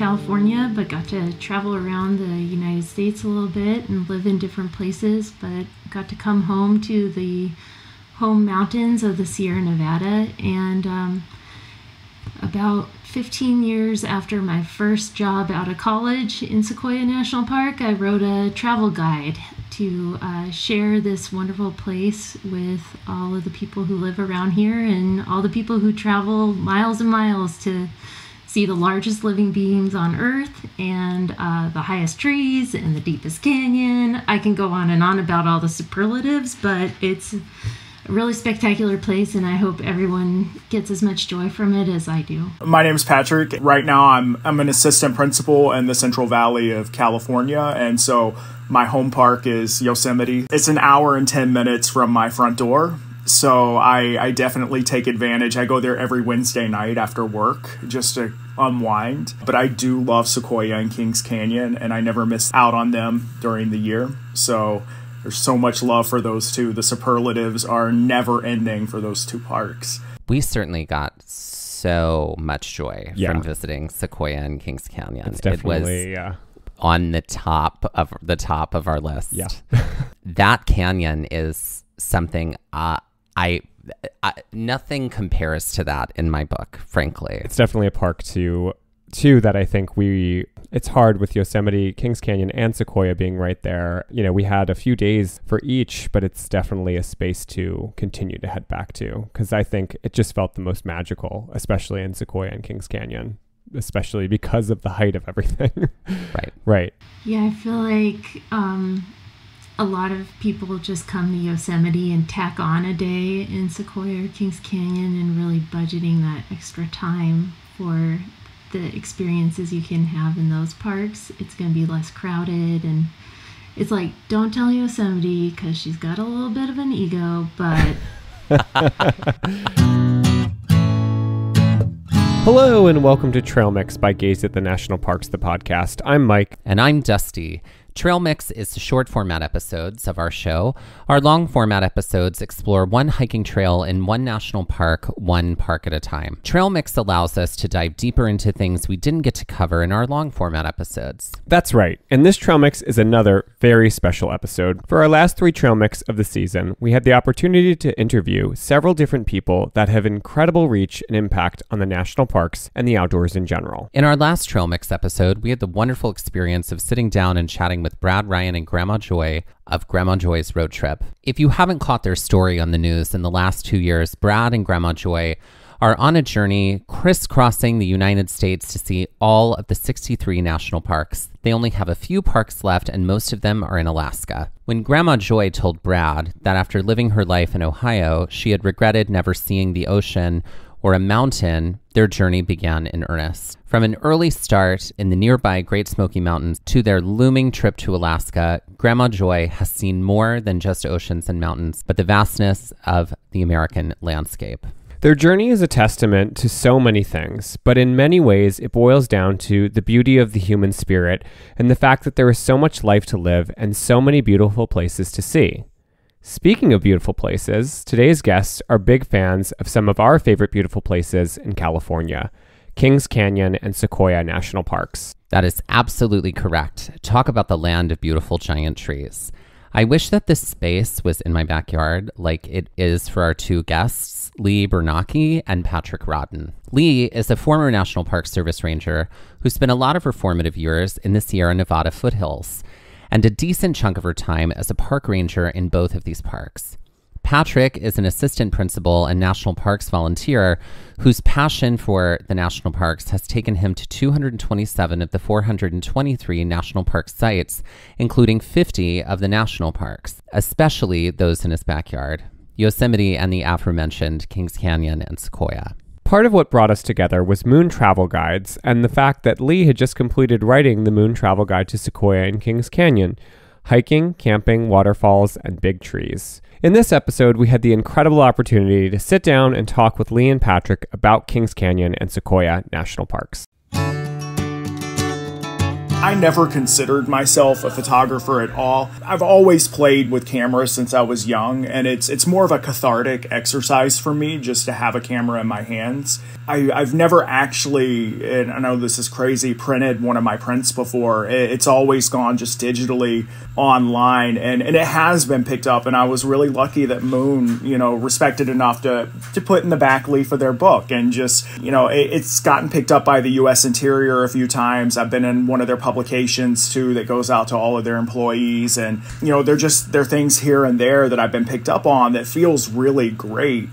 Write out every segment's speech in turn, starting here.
California, but got to travel around the United States a little bit and live in different places. But got to come home to the home mountains of the Sierra Nevada. And um, about 15 years after my first job out of college in Sequoia National Park, I wrote a travel guide to uh, share this wonderful place with all of the people who live around here and all the people who travel miles and miles to see the largest living beings on earth and uh, the highest trees and the deepest canyon. I can go on and on about all the superlatives, but it's a really spectacular place and I hope everyone gets as much joy from it as I do. My name is Patrick. Right now I'm I'm an assistant principal in the Central Valley of California and so my home park is Yosemite. It's an hour and 10 minutes from my front door. So I, I definitely take advantage. I go there every Wednesday night after work just to unwind. But I do love Sequoia and Kings Canyon, and I never miss out on them during the year. So there's so much love for those two. The superlatives are never ending for those two parks. We certainly got so much joy Yeah. from visiting Sequoia and Kings Canyon. It's definitely it was yeah. on the top of the top of our list. Yeah. that canyon is something uh, I, I nothing compares to that in my book, frankly. It's definitely a park to too that I think we it's hard with Yosemite, Kings Canyon, and Sequoia being right there. You know, we had a few days for each, but it's definitely a space to continue to head back to because I think it just felt the most magical, especially in Sequoia and Kings Canyon, especially because of the height of everything. Right. right. Yeah, I feel like um, a lot of people just come to Yosemite and tack on a day in Sequoia or Kings Canyon and really budgeting that extra time for the experiences you can have in those parks. It's going to be less crowded and it's like, don't tell Yosemite because she's got a little bit of an ego, but Hello and welcome to Trail Mix by Gaze at the National Parks, the podcast. I'm Mike. And I'm Dusty. Trail Mix is the short format episodes of our show. Our long format episodes explore one hiking trail in one national park, one park at a time. Trail Mix allows us to dive deeper into things we didn't get to cover in our long format episodes. That's right. And this Trail Mix is another very special episode. For our last three Trail Mix of the season, we had the opportunity to interview several different people that have incredible reach and impact on the national parks and the outdoors in general. In our last Trail Mix episode, we had the wonderful experience of sitting down and chatting with Brad Ryan and Grandma Joy of Grandma Joy's Road Trip. If you haven't caught their story on the news in the last two years, Brad and Grandma Joy are on a journey crisscrossing the United States to see all of the 63 national parks. They only have a few parks left, and most of them are in Alaska. When Grandma Joy told Brad that after living her life in Ohio, she had regretted never seeing the ocean or a mountain, their journey began in earnest. From an early start in the nearby Great Smoky Mountains to their looming trip to Alaska, Grandma Joy has seen more than just oceans and mountains, but the vastness of the American landscape. Their journey is a testament to so many things, but in many ways it boils down to the beauty of the human spirit and the fact that there is so much life to live and so many beautiful places to see. Speaking of beautiful places, today's guests are big fans of some of our favorite beautiful places in California Kings Canyon and Sequoia National Parks. That is absolutely correct. Talk about the land of beautiful giant trees. I wish that this space was in my backyard like it is for our two guests, Leigh Bernacchi and Patrick Rodden. Leigh is a former National Park Service ranger who spent a lot of her formative years in the Sierra Nevada foothills and a decent chunk of her time as a park ranger in both of these parks. Patrick is an assistant principal and national parks volunteer whose passion for the national parks has taken him to 227 of the 423 national park sites, including 50 of the national parks, especially those in his backyard Yosemite and the aforementioned Kings Canyon and Sequoia. Part of what brought us together was Moon Travel Guides and the fact that Leigh had just completed writing the Moon Travel Guide to Sequoia and Kings Canyon hiking, camping, waterfalls, and big trees. In this episode, we had the incredible opportunity to sit down and talk with Leigh and Patrick about Kings Canyon and Sequoia National Parks. I never considered myself a photographer at all. I've always played with cameras since I was young, and it's it's more of a cathartic exercise for me just to have a camera in my hands. I, I've never actually, and I know this is crazy, printed one of my prints before. It's always gone just digitally online, and, and it has been picked up. And I was really lucky that Moon, you know, respected enough to to put in the back leaf of their book, and just you know, it, it's gotten picked up by the U.S. Interior a few times. I've been in one of their publications too that goes out to all of their employees and you know they're just they're things here and there that I've been picked up on that feels really great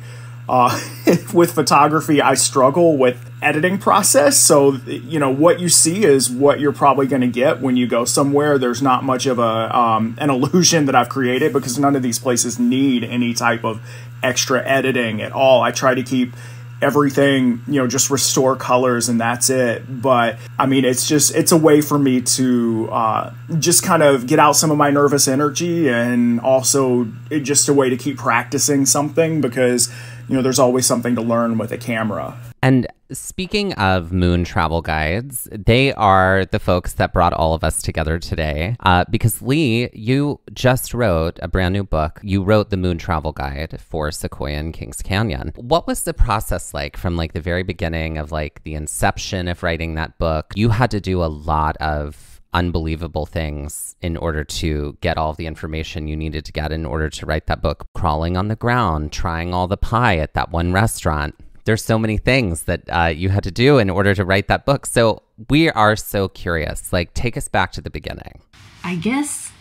uh, with photography I struggle with editing process. So you know what you see is what you're probably going to get when you go somewhere. There's not much of a um, an illusion that I've created because none of these places need any type of extra editing at all. I try to keep everything you know just restore colors and that's it. But i mean it's just it's a way for me to uh, just kind of get out some of my nervous energy and also just a way to keep practicing something because you know there's always something to learn with a camera and speaking of moon travel guides, they are the folks that brought all of us together today. Uh, because Leigh, you just wrote a brand new book. You wrote the moon travel guide for Sequoia and Kings Canyon. What was the process like from like the very beginning of like the inception of writing that book? You had to do a lot of unbelievable things in order to get all the information you needed to get in order to write that book. Crawling on the ground, trying all the pie at that one restaurant there's so many things that uh, you had to do in order to write that book. So we are so curious. Like, take us back to the beginning. I guess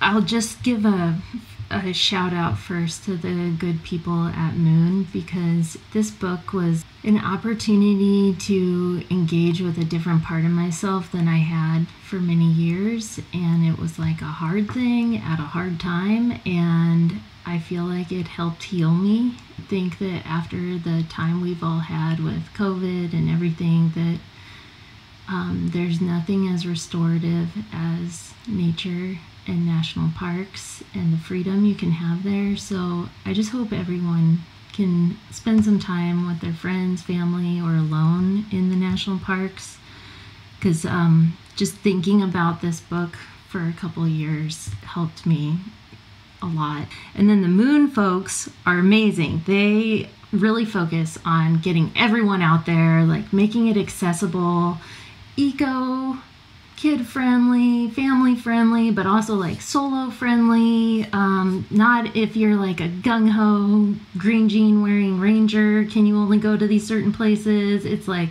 I'll just give a, a shout out first to the good people at Moon because this book was an opportunity to engage with a different part of myself than I had for many years. And it was like a hard thing at a hard time. And I feel like it helped heal me. I think that after the time we've all had with COVID and everything, that um, there's nothing as restorative as nature and national parks and the freedom you can have there. So I just hope everyone can spend some time with their friends, family, or alone in the national parks. Because um, just thinking about this book for a couple years helped me a lot. And then the Moon folks are amazing. They really focus on getting everyone out there, like making it accessible, eco, kid friendly, family friendly, but also like solo friendly. Um, not if you're like a gung ho green jean wearing ranger, can you only go to these certain places? It's like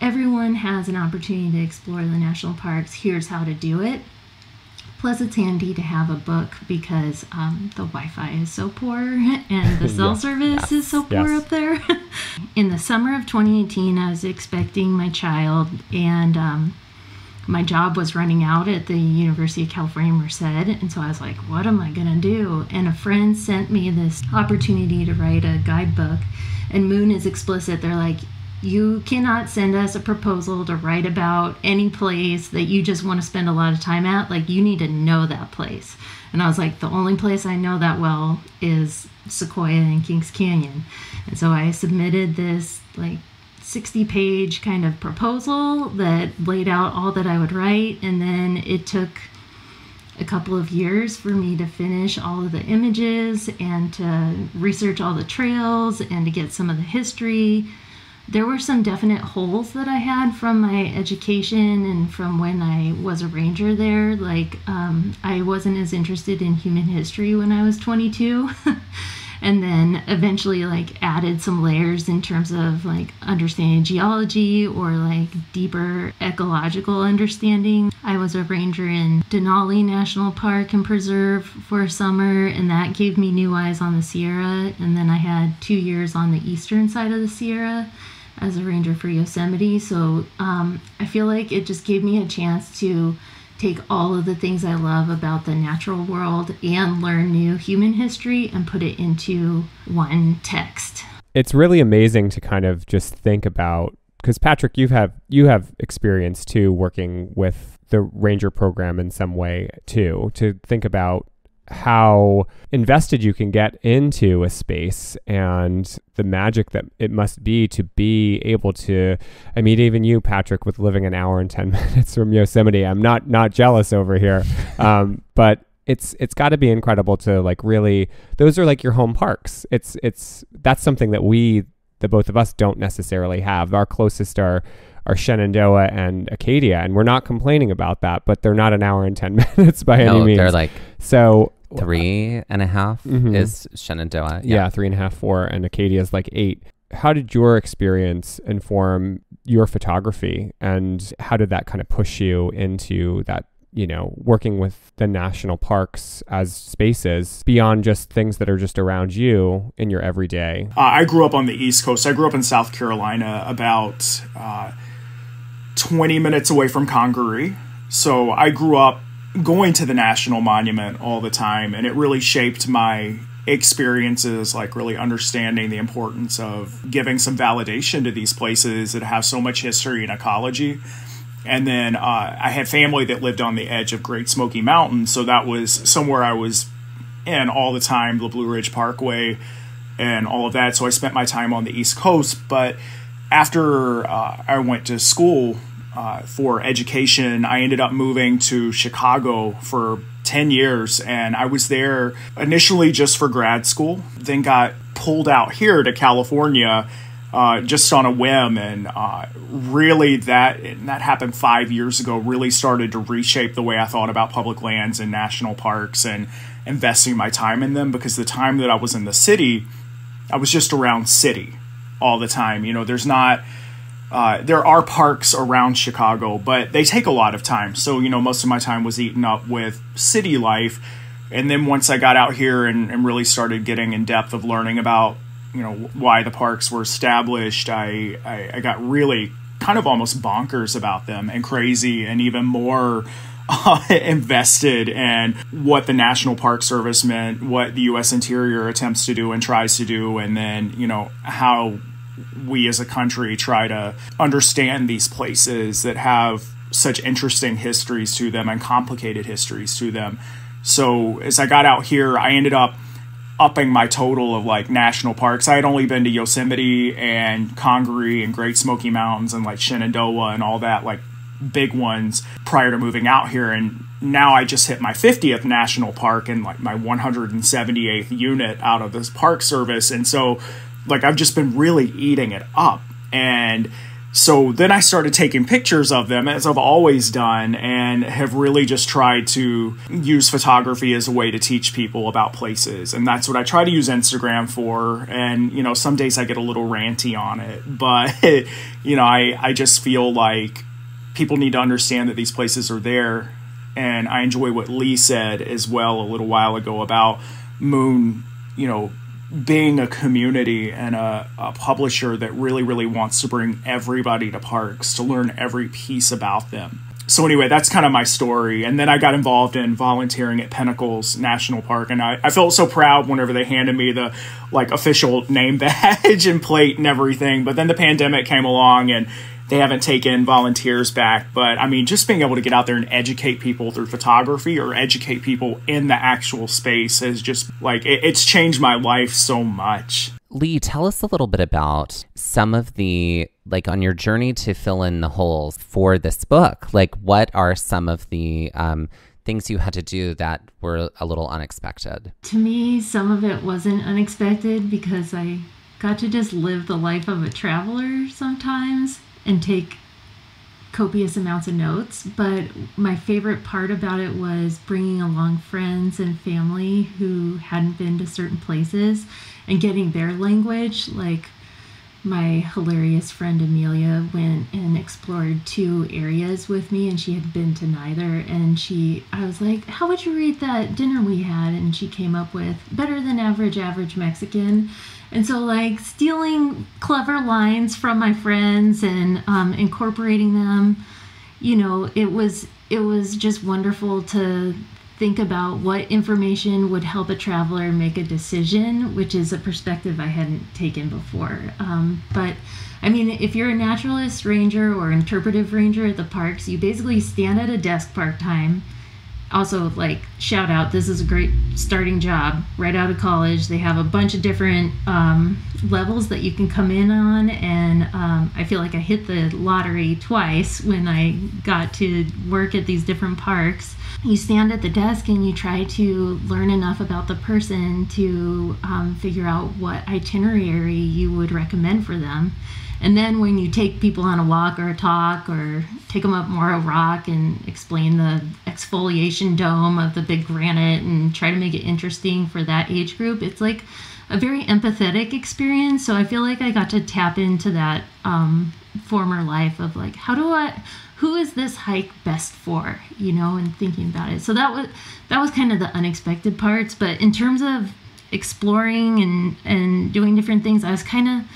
everyone has an opportunity to explore the national parks. Here's how to do it. Plus, it's handy to have a book because um, the Wi Fi is so poor and the cell service yes. is so poor yes. up there. In the summer of 2018, I was expecting my child, and um, my job was running out at the University of California, Merced. And so I was like, what am I going to do? And a friend sent me this opportunity to write a guidebook. And Moon is explicit. They're like, you cannot send us a proposal to write about any place that you just want to spend a lot of time at. Like, you need to know that place. And I was like, the only place I know that well is Sequoia and Kings Canyon. And so I submitted this, like, 60 page kind of proposal that laid out all that I would write. And then it took a couple of years for me to finish all of the images and to research all the trails and to get some of the history there were some definite holes that I had from my education and from when I was a ranger there. Like, um, I wasn't as interested in human history when I was 22. and then eventually, like, added some layers in terms of like understanding geology or like deeper ecological understanding. I was a ranger in Denali National Park and Preserve for a summer, and that gave me new eyes on the Sierra. And then I had two years on the eastern side of the Sierra as a ranger for Yosemite. So um, I feel like it just gave me a chance to take all of the things I love about the natural world and learn new human history and put it into one text. It's really amazing to kind of just think about because Patrick, you have you have experience too working with the ranger program in some way too to think about how invested you can get into a space and the magic that it must be to be able to I mean even you Patrick with living an hour and 10 minutes from Yosemite. I'm not not jealous over here. Um, but it's it's got to be incredible to like really those are like your home parks. It's it's that's something that we the both of us don't necessarily have. Our closest are are Shenandoah and Acadia, and we're not complaining about that, but they're not an hour and ten minutes by no, any means. They're like so three and a half Mhm. is Shenandoah. yeah. three and a half, four, and Acadia is like eight. How did your experience inform your photography, and how did that kind of push you into that? You know, working with the national parks as spaces beyond just things that are just around you in your everyday. Uh, I grew up on the East Coast. I grew up in South Carolina, about uh, 20 minutes away from Congaree. So I grew up going to the National Monument all the time, and it really shaped my experiences, like really understanding the importance of giving some validation to these places that have so much history and ecology. And then uh, I had family that lived on the edge of Great Smoky Mountain, so that was somewhere I was in all the time, the Blue Ridge Parkway and all of that. So I spent my time on the East Coast. But after uh, I went to school uh, for education, I ended up moving to Chicago for 10 years. And I was there initially just for grad school, then got pulled out here to California. Uh, just on a whim, and uh, really that and that happened five years ago. Really started to reshape the way I thought about public lands and national parks and investing my time in them. Because the time that I was in the city, I was just around city all the time. You know, there's not. Uh, there are parks around Chicago, but they take a lot of time. So, you know, most of my time was eaten up with city life. And then once I got out here and, and really started getting in depth of learning about, you know, why the parks were established, I, I, I got really kind of almost bonkers about them and crazy and even more uh, invested in what the National Park Service meant, what the U.S. Interior attempts to do and tries to do, and then, you know, how we as a country try to understand these places that have such interesting histories to them and complicated histories to them. So as I got out here, I ended up upping my total of like national parks. I had only been to Yosemite and Congaree and Great Smoky Mountains and like Shenandoah and all that, like big ones prior to moving out here. And now I just hit my 50th national park and like my 178th unit out of this park service. And so like I've just been really eating it up. And so then I started taking pictures of them as I've always done and have really just tried to use photography as a way to teach people about places. And that's what I try to use Instagram for. And, you know, some days I get a little ranty on it, but, you know, I, I just feel like people need to understand that these places are there. And I enjoy what Leigh said as well a little while ago about Moon, you know, being a community and a, a, publisher that really, really wants to bring everybody to parks to learn every piece about them. So, anyway, that's kind of my story. And then I got involved in volunteering at Pinnacles National Park. And I, I felt so proud whenever they handed me the like official name badge and plate and everything. But then the pandemic came along and they haven't taken volunteers back. But I mean, just being able to get out there and educate people through photography or educate people in the actual space has just like it, it's changed my life so much. Leigh, tell us a little bit about some of the, like, on your journey to fill in the holes for this book. Like, what are some of the um, things you had to do that were a little unexpected? To me, some of it wasn't unexpected because I got to just live the life of a traveler sometimes and take copious amounts of notes. But my favorite part about it was bringing along friends and family who hadn't been to certain places and getting their language. Like my hilarious friend Amelia went and explored two areas with me and she had been to neither and she I was like how would you rate that dinner we had and she came up with better than average average Mexican and so, like, stealing clever lines from my friends and um, incorporating them, you know, it was it was just wonderful to think about what information would help a traveler make a decision, which is a perspective I hadn't taken before. Um, but I mean, if you're a naturalist ranger or interpretive ranger at the parks, you basically stand at a desk part time also like shout out this is a great starting job. Right out of college they have a bunch of different um, levels that you can come in on and um, i feel like i hit the lottery twice when i got to work at these different parks. You stand at the desk and you try to learn enough about the person to um, figure out what itinerary you would recommend for them and then when you take people on a walk or a talk or take them up Moro Rock and explain the exfoliation dome of the big granite and try to make it interesting for that age group, it's like a very empathetic experience. So I feel like I got to tap into that um, former life of like, how do I, who is this hike best for, you know, and thinking about it. So that was that was kind of the unexpected parts. But in terms of exploring and and doing different things, I was kind of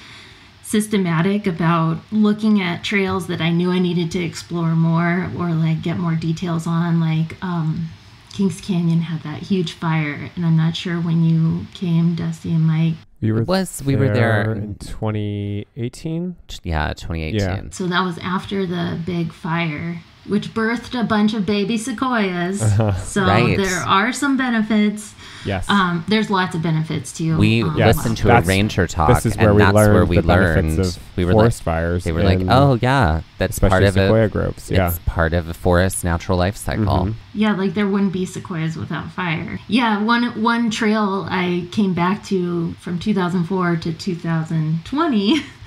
systematic about looking at trails that I knew I needed to explore more or like get more details on. Like um, Kings Canyon had that huge fire, and I'm not sure when you came, Dusty and Mike. We were It was we were there in 2018. yeah 2018 Yeah. So that was after the big fire, which birthed a bunch of baby sequoias. So Right. there are some benefits. Yes. Um, there's lots of benefits to we um, Yes. listened to That's- a ranger talk this is where and we that's learned where we the benefits learned of we were forest like fires. they were like oh yeah that's part of sequoia it groves. Yeah. it's part of a forest natural life cycle Mhm. Yeah, like there wouldn't be sequoias without fire. Yeah, one one trail I came back to from 2004 to 2020,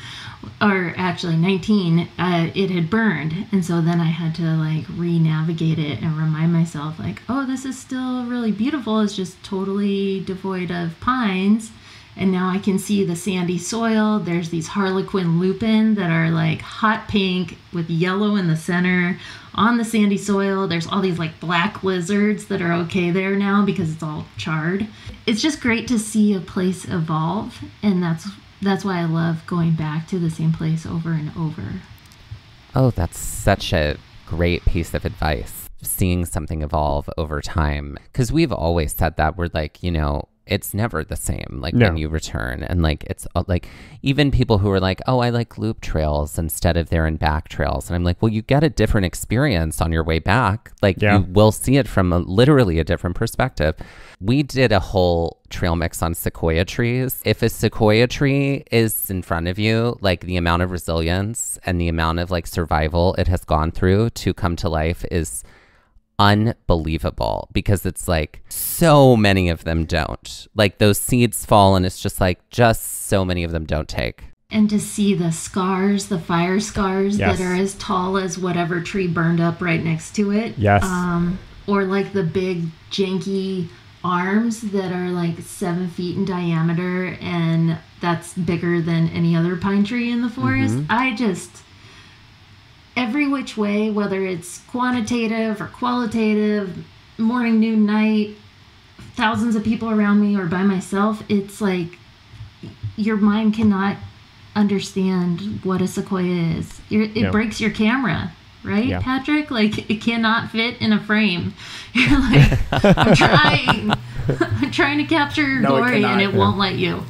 or actually 19, uh, it had burned, and so then I had to like re-navigate it and remind myself like, oh, this is still really beautiful. It's just totally devoid of pines. And now I can see the sandy soil. There's these harlequin lupin that are like hot pink with yellow in the center on the sandy soil. There's all these like black lizards that are okay there now because it's all charred. It's just great to see a place evolve, and that's that's why I love going back to the same place over and over. Oh, that's such a great piece of advice. Seeing something evolve over time. Because we've always said that. We're like, you know, it's never the same, like No. when you return. And like, it's uh, like, even people who are like, oh, I like loop trails instead of there and back trails. And I'm like, well, you get a different experience on your way back. Like, Yeah. you will see it from a, literally a different perspective. We did a whole trail mix on sequoia trees. If a sequoia tree is in front of you, like the amount of resilience and the amount of like survival it has gone through to come to life is unbelievable because it's like so many of them don't. Like those seeds fall and it's just like just so many of them don't take. And to see the scars, the fire scars Yes. that are as tall as whatever tree burned up right next to it. Yes. Um, or like the big janky arms that are like seven feet in diameter and that's bigger than any other pine tree in the forest. I just every which way, whether it's quantitative or qualitative, morning, noon, night, thousands of people around me or by myself, it's like your mind cannot understand what a sequoia is. You're, it Yeah. breaks your camera, right, Yeah. Patrick? Like it cannot fit in a frame. You're like, I'm trying, I'm trying to capture your No, glory, cannot. and it won't let you.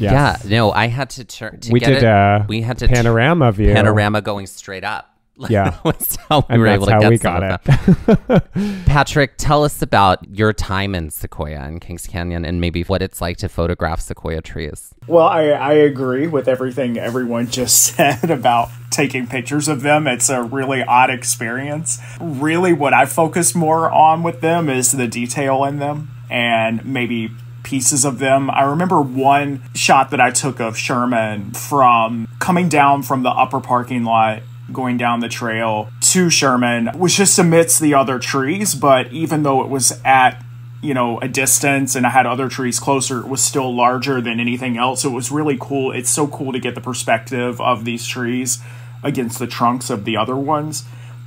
Yes. Yeah, no, I had to turn we get did it. uh, we had to tr- panorama view. panorama going straight up. Like, Yeah. that was how we And were able to get we got of it. that. Patrick, tell us about your time in Sequoia and Kings Canyon and maybe what it's like to photograph sequoia trees. Well, I, I agree with everything everyone just said about taking pictures of them. It's a really odd experience. Really, what I focus more on with them is the detail in them and maybe pieces of them. I remember one shot that I took of Sherman from coming down from the upper parking lot going down the trail to Sherman was just amidst the other trees, but even though it was at you know, a distance and I had other trees closer, it was still larger than anything else. It was really cool. It's so cool to get the perspective of these trees against the trunks of the other ones.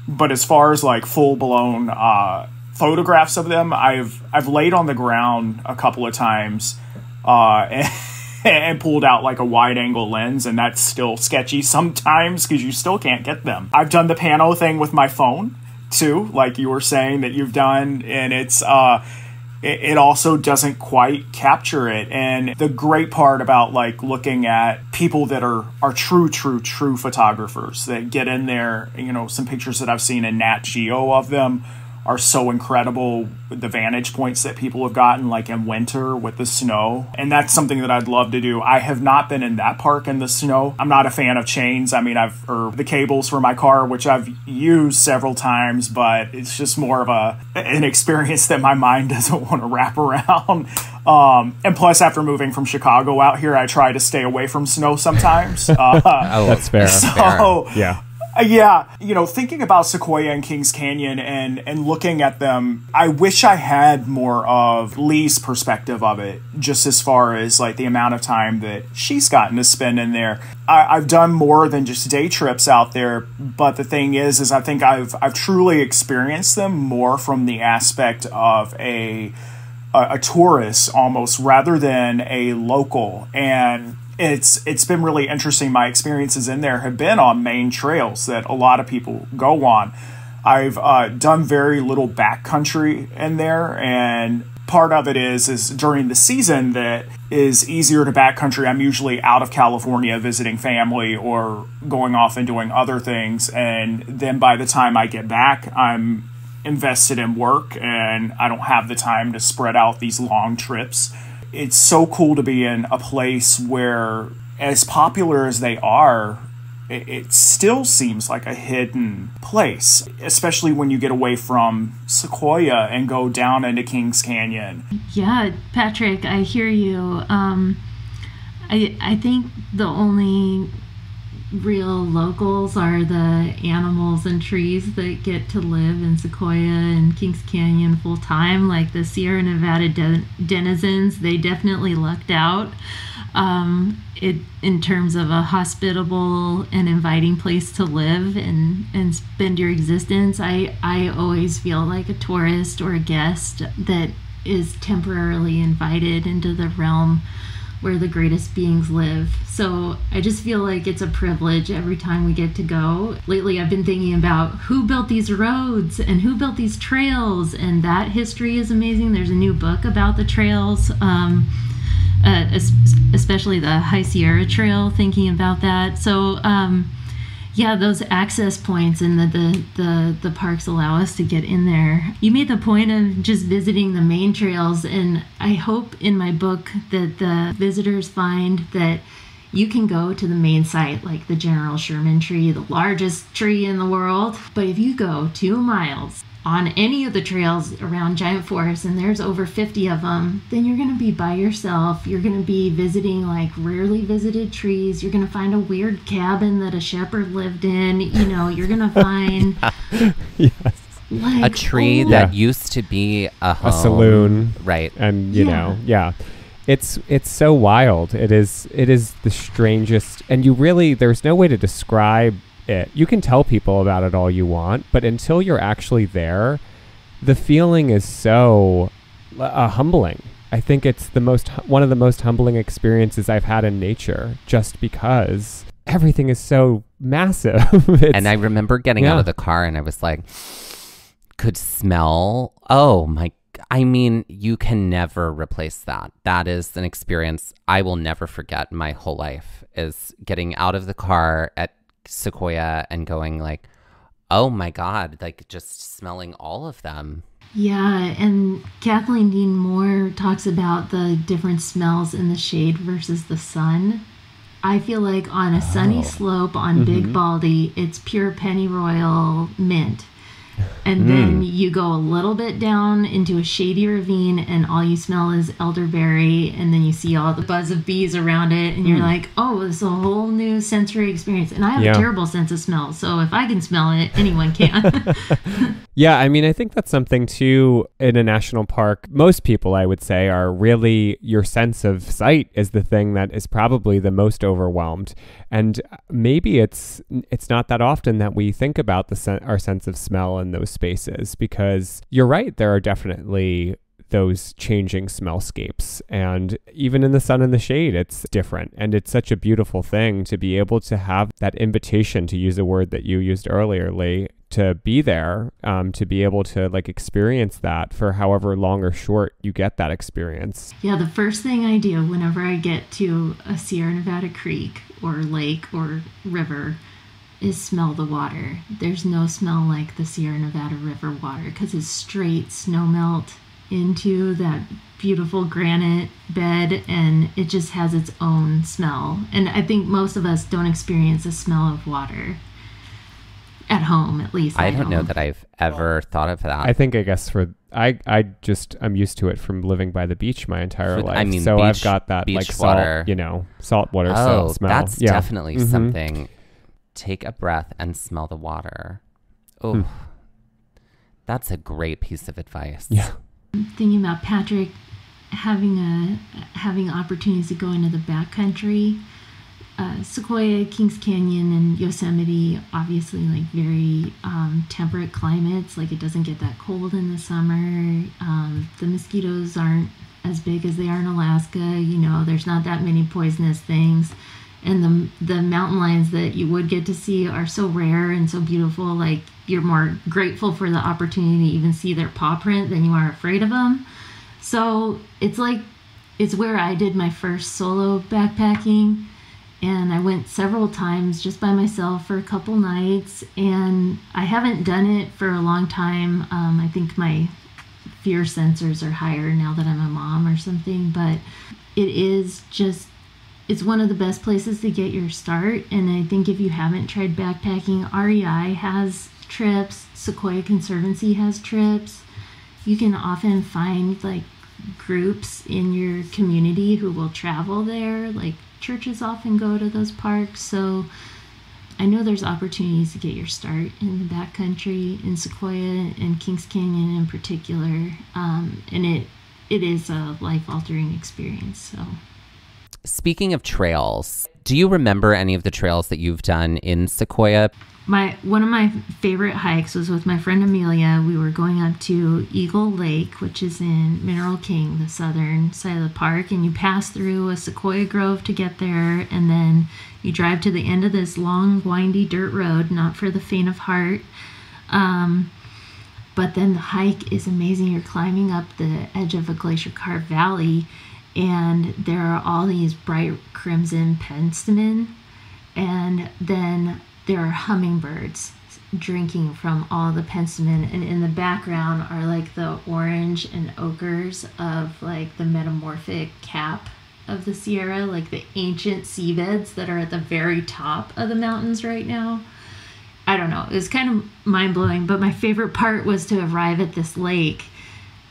But as far as like full blown uh, photographs of them, I've I've laid on the ground a couple of times uh, and pulled out like a wide angle lens, and that's still sketchy sometimes because you still can't get them. I've done the pano thing with my phone too, like you were saying that you've done, and it's uh it, also doesn't quite capture it. And the great part about like looking at people that are are true, true, true photographers that get in there, you know, some pictures that I've seen in Nat Geo of them are so incredible the vantage points that people have gotten like in winter with the snow. And that's something that i'd love to do. I have not been in that park in the snow. I'm not a fan of chains. I mean i've or the cables for my car which i've used several times but it's just more of a an experience that my mind doesn't want to wrap around. Um, and plus after moving from chicago out here i try to stay away from snow sometimes. Uh, oh that's fair so fair. yeah Uh, yeah, you know, thinking about Sequoia and Kings Canyon and and looking at them, I wish I had more of Leigh's perspective of it, just as far as like the amount of time that she's gotten to spend in there. I, have done more than just day trips out there, but the thing is, is I think I've I've truly experienced them more from the aspect of a a, a tourist almost rather than a local and it's it's been really interesting. My experiences in there have been on main trails that a lot of people go on. I've uh, done very little backcountry in there, and part of it is is during the season that is easier to backcountry. I'm usually out of California visiting family or going off and doing other things, and then by the time I get back, I'm invested in work and I don't have the time to spread out these long trips it's so cool to be in a place where, as popular as they are, it, still seems like a hidden place, especially when you get away from Sequoia and go down into Kings Canyon. Yeah, Patrick, I hear you. Um, I I think the only real locals are the animals and trees that get to live in Sequoia and Kings Canyon full time. Like the Sierra Nevada de- denizens, they definitely lucked out. Um, it in terms of a hospitable and inviting place to live and and spend your existence. I I always feel like a tourist or a guest that is temporarily invited into the realm where the greatest beings live. So I just feel like it's a privilege every time we get to go. Lately, I've been thinking about who built these roads and who built these trails, and that history is amazing. There's a new book about the trails. Um, uh, especially the High Sierra Trail, thinking about that. So, um, yeah, those access points and the, the, the the parks allow us to get in there. You made the point of just visiting the main trails, and I hope in my book that the visitors find that you can go to the main site, like the General Sherman tree, the largest tree in the world. But if you go two miles on any of the trails around Giant Forest, and there's over 50 of them, then you're going to be by yourself. You're going to be visiting like rarely visited trees. You're going to find a weird cabin that a shepherd lived in. You know, you're going to find. yes. Like, a tree oh, that yeah. used to be a, home. a saloon, right? And you yeah. know, yeah, it's it's so wild. It is it is the strangest, and you really there's no way to describe it. You can tell people about it all you want, but until you're actually there, the feeling is so uh, humbling. I think it's the most one of the most humbling experiences I've had in nature just because everything is so massive. and I remember getting yeah. out of the car and I was like could smell. Oh my I mean, you can never replace that. That is an experience I will never forget my whole life is getting out of the car at Sequoia and going like, oh my God, like just smelling all of them. Yeah, and Kathleen Dean Moore talks about the different smells in the shade versus the sun. I feel like on a sunny oh. slope on mm-hmm. Big Baldy, it's pure pennyroyal mint and mm. then you go a little bit down into a shady ravine and all you smell is elderberry and then you see all the buzz of bees around it and mm. you're like oh it's a whole new sensory experience and i have yeah. a terrible sense of smell so if i can smell it anyone can yeah i mean i think that's something too in a national park most people i would say are really your sense of sight is the thing that is probably the most overwhelmed and maybe it's it's not that often that we think about the sen- our sense of smell in those spaces because you're right there are definitely those changing smellscapes. And even in the sun and the shade, it's different. And it's such a beautiful thing to be able to have that invitation, to use a word that you used earlier, Leigh, to be there, um, to be able to like experience that for however long or short you get that experience. Yeah, the first thing I do whenever I get to a Sierra Nevada creek or lake or river is smell the water. There's no smell like the Sierra Nevada River water because it's straight snow melt into that beautiful granite bed and it just has its own smell. And I think most of us don't experience the smell of water at home, at least. I, I don't know that I've ever thought of that. I think I guess for I I just I'm used to it from living by the beach my entire For- life. I mean, so beach- I've got that beach like water. salt, you know, salt water oh, smell. that's yeah. definitely Mhm. something. Take a breath and smell the water. Oh, Hmm. that's a great piece of advice. Yeah. thinking about Patrick having a having opportunities to go into the backcountry. Uh, Sequoia, Kings Canyon, and Yosemite, obviously, like very um, temperate climates. Like it doesn't get that cold in the summer. Um, the mosquitoes aren't as big as they are in Alaska. You know, there's not that many poisonous things, and the the mountain lions that you would get to see are so rare and so beautiful. Like you're more grateful for the opportunity to even see their paw print than you are afraid of them. So it's like it's where I did my first solo backpacking and I went several times just by myself for a couple nights and I haven't done it for a long time. Um, I think my fear sensors are higher now that I'm a mom or something, but it is just it's one of the best places to get your start and I think if you haven't tried backpacking, REI has trips, Sequoia Conservancy has trips you can often find like groups in your community who will travel there. Like churches often go to those parks. So I know there's opportunities to get your start in the backcountry in Sequoia and Kings Canyon in particular. Um, and it it is a life altering experience. So Speaking of trails, do you remember any of the trails that you've done in Sequoia? my one of my favorite hikes was with my friend Amelia. We were going up to Eagle Lake, which is in Mineral King, the southern side of the park, and you pass through a sequoia grove to get there, and then you drive to the end of this long, windy dirt road, not for the faint of heart. Um, but then the hike is amazing. You're climbing up the edge of a glacier carved valley, and there are all these bright crimson penstemon, and then there are hummingbirds drinking from all the penstemon, and in the background are like the orange and ochres of like the metamorphic cap of the Sierra, like the ancient seabeds that are at the very top of the mountains right now. I don't know. It was kind of mind blowing, but my favorite part was to arrive at this lake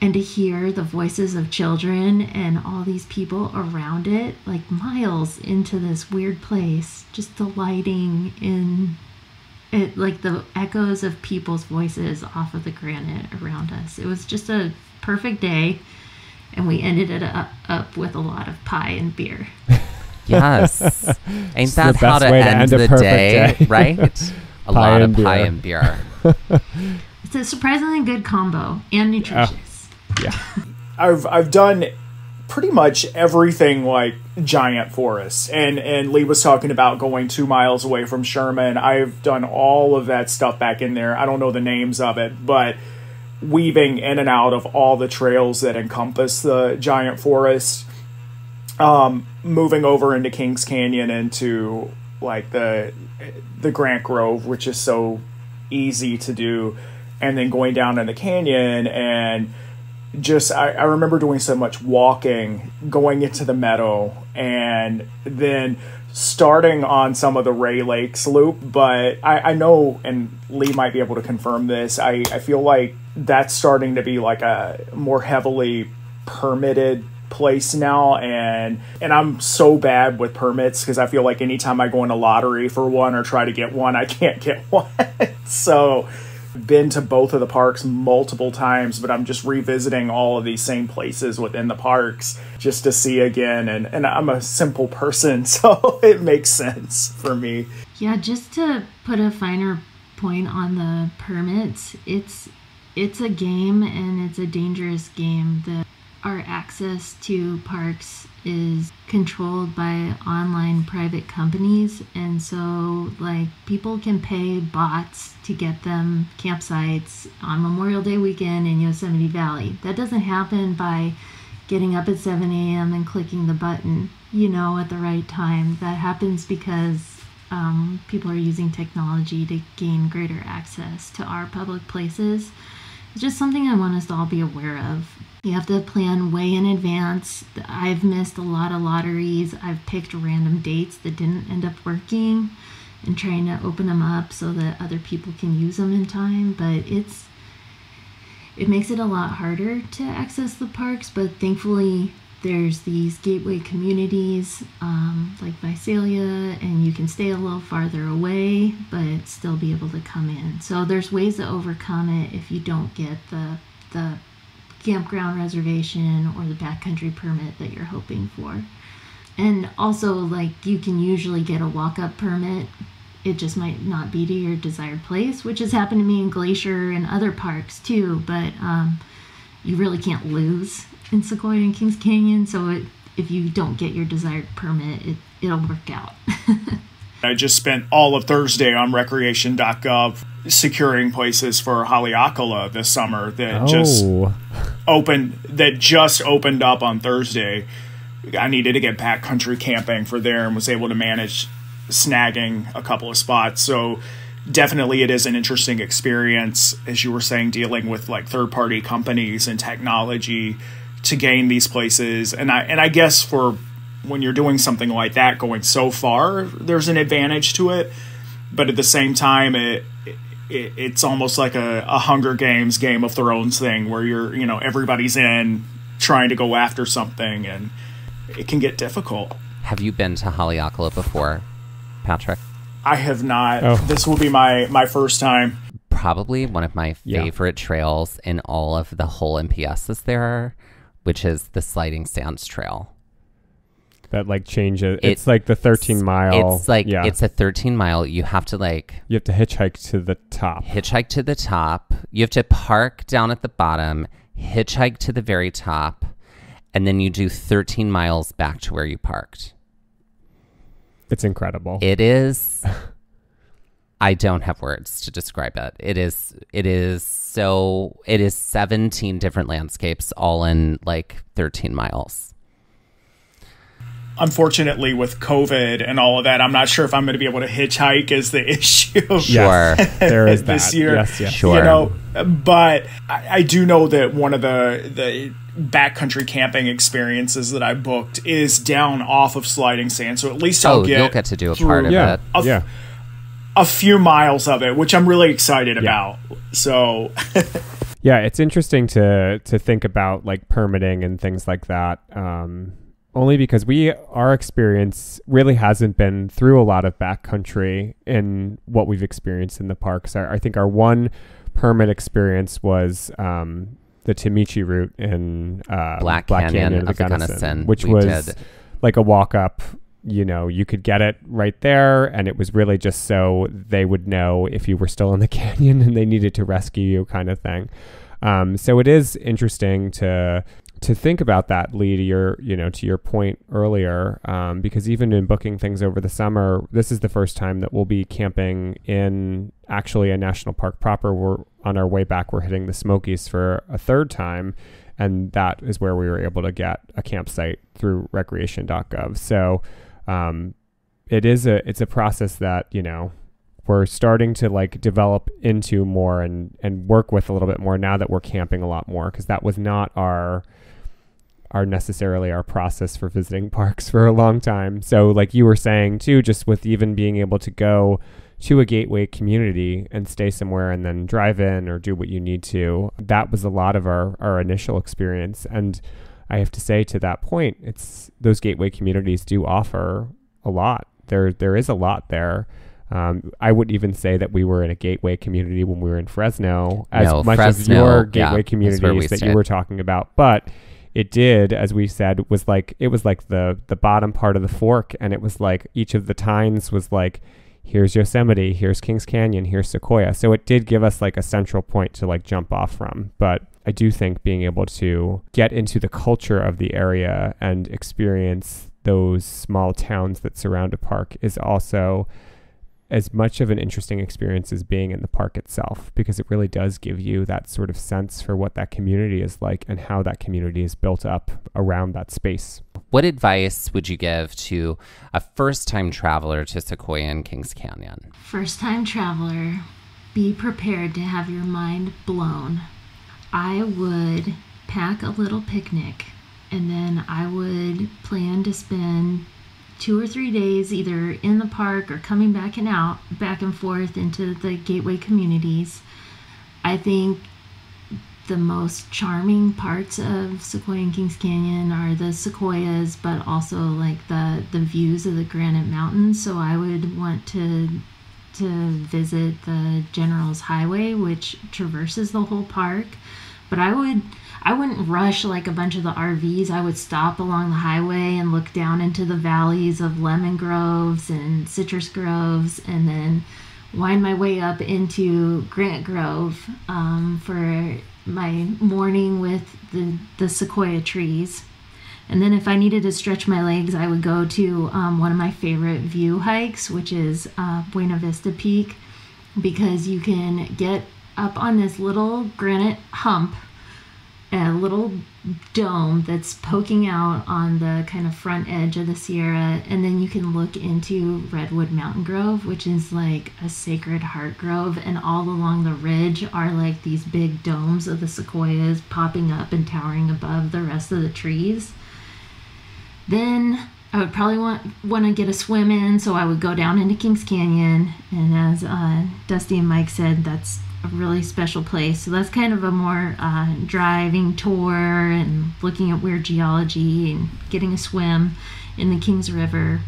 and to hear the voices of children and all these people around it, like miles into this weird place, just delighting in it, like the echoes of people's voices off of the granite around us. It was just a perfect day, and we ended it up, up with a lot of pie and beer. Yes. Ain't It's that the how best to way to end end a the day, day. right? A Pie lot and of pie beer. and beer. It's a surprisingly good combo and nutritious. Yeah. I've I've done pretty much everything like giant forests and and Leigh was talking about going 2 miles away from Sherman. I've done all of that stuff back in there. I don't know the names of it, but weaving in and out of all the trails that encompass the giant forest. Um moving over into Kings Canyon into like the the Grant Grove, which is so easy to do, and then going down in the canyon and just I, I remember doing so much walking going into the meadow and then starting on some of the Rae lakes loop but I, I know and Leigh might be able to confirm this I, I feel like that's starting to be like a more heavily permitted place now and and i'm so bad with permits because i feel like anytime i go in a lottery for one or try to get one i can't get one. So been to both of the parks multiple times, but I'm just revisiting all of these same places within the parks just to see again. And, and I'm a simple person, so it makes sense for me. Yeah, just to put a finer point on the permits, it's it's a game and it's a dangerous game. The our access to parks is controlled by online private companies and so like people can pay bots to get them campsites on Memorial Day weekend in Yosemite Valley. That doesn't happen by getting up at 7 a.m. and clicking the button, you know, at the right time. That happens because um, people are using technology to gain greater access to our public places. It's just something I want us to all be aware of. You have to plan way in advance. I've missed a lot of lotteries. I've picked random dates that didn't end up working and trying to open them up so that other people can use them in time, but it's it makes it a lot harder to access the parks, but thankfully there's these gateway communities um, like Visalia, and you can stay a little farther away, but still be able to come in. So there's ways to overcome it if you don't get the the campground reservation or the backcountry permit that you're hoping for. And also, like you can usually get a walk-up permit. It just might not be to your desired place, which has happened to me in Glacier and other parks too. But um, you really can't lose in Sequoia and Kings Canyon. So it, if you don't get your desired permit, it, it'll work out. I just spent all of Thursday on recreation.gov securing places for Haleakala this summer that Oh, just opened that just opened up on Thursday. I needed to get backcountry camping for there and was able to manage snagging a couple of spots. So definitely it is an interesting experience as you were saying dealing with like third party companies and technology to gain these places and I and I guess for when you're doing something like that going so far there's an advantage to it but at the same time it, it it's almost like a, a Hunger Games Game of Thrones thing where you're you know everybody's in trying to go after something and it can get difficult. Have you been to Haleakala before, Patrick? I have not. Oh. This will be my my first time. Probably one of my Yeah. favorite trails in all of the whole MPSs there, which is the Sliding Sands Trail. that like changes. It- it's like the 13 mile. It's like yeah. it's a 13 mile. You have to like you have to hitchhike to the top. hitchhike to the top. You have to park down at the bottom, hitchhike to the very top, and then you do 13 miles back to where you parked. It's incredible. It is I don't have words to describe it. It is it is so it is 17 different landscapes all in like 13 miles. Unfortunately, with COVID and all of that, I'm not sure if I'm going to be able to hitchhike. Is the issue? Sure. there is this that. year. Yes, yes. Sure. You know, but I, I do know that one of the the backcountry camping experiences that I booked is down off of Sliding Sand. So at least I'll Oh, get you'll get to do a through part of Yeah, it. A- yeah. A few miles of it, which I'm really excited about. So Yeah, it's interesting to to think about like permitting and things like that. Um, only because we our experience really hasn't been through a lot of backcountry in what we've experienced in the parks. Our, I think our one permit experience was um, the Tomichi route in uh, Black Canyon of the Gunnison, Gunnison. which We was did. like a walk up. You know, you could get it right there, and it was really just so they would know if you were still in the canyon and they needed to rescue you, kind of thing. Um, so it is interesting to to think about that, Leigh. To your you know to your point earlier, um, because even in booking things over the summer, this is the first time that we'll be camping in actually a national park proper. We're on our way back. We're hitting the Smokies for a third time, and that is where we were able to get a campsite through recreation.gov. So um, it is a it's a process that you know we're starting to like develop into more and and work with a little bit more now that we're camping a lot more because that was not our our necessarily our process for visiting parks for a long time. So like you were saying too, just with even being able to go to a gateway community and stay somewhere and then drive in or do what you need to, that was a lot of our our initial experience. And I have to say to that point, it's those gateway communities do offer a lot. There there is a lot there. Um, I would even say that we were in a gateway community when we were in Fresno, as No, much Fresno, as your gateway we communities that you were talking about. But it did, as we said, was like it was like the the bottom part of the fork, and it was like each of the tines was like, here's Yosemite, here's Kings Canyon, here's Sequoia. So it did give us like a central point to like jump off from. But I do think being able to get into the culture of the area and experience those small towns that surround a park is also as much of an interesting experience as being in the park itself because it really does give you that sort of sense for what that community is like and how that community is built up around that space. What advice would you give to a first time traveler to Sequoia and Kings Canyon? First time traveler, be prepared to have your mind blown. I would pack a little picnic and then I would plan to spend two or three days either in the park or coming back and out, back and forth into the gateway communities. I think the most charming parts of Sequoia and Kings Canyon are the sequoias, but also like the the views of the Granite Mountains. So I would want to to visit the General's Highway, which traverses the whole park. But I would I wouldn't rush like a bunch of the RVs. I would stop along the highway and look down into the valleys of lemon groves and citrus groves, and then wind my way up into Granite Grove um, for my morning with the, the sequoia trees. And then if I needed to stretch my legs, I would go to um, one of my favorite view hikes, which is uh, Buena Vista Peak, because you can get up on this little granite hump a little dome that's poking out on the kind of front edge of the Sierra, and then you can look into Redwood Mountain Grove, which is like a sacred heart grove, and all along the ridge are like these big domes of the sequoias popping up and towering above the rest of the trees. Then I would probably want want to get a swim in, so I would go down into Kings Canyon, and as uh, Dusty and Mike said, that's a really special place. So that's kind of a more uh, driving tour and looking at weird geology and getting a swim in the Kings River.